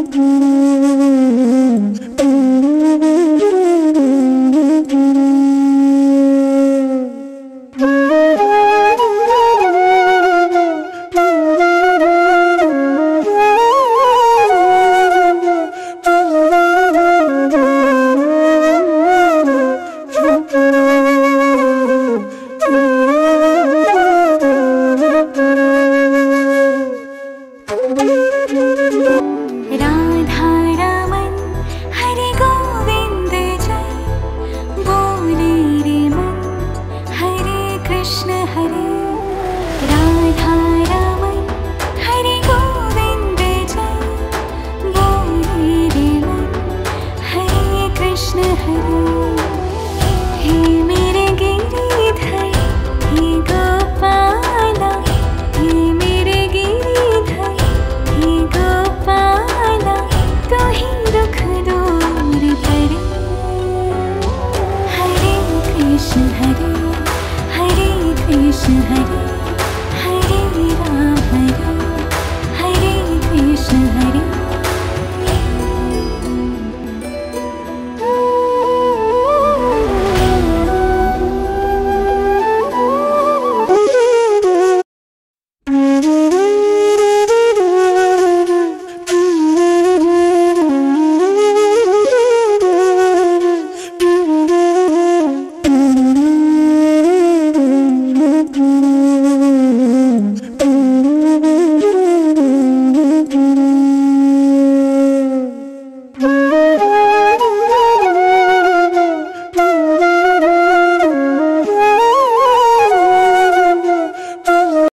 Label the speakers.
Speaker 1: Mm-hmm. hiding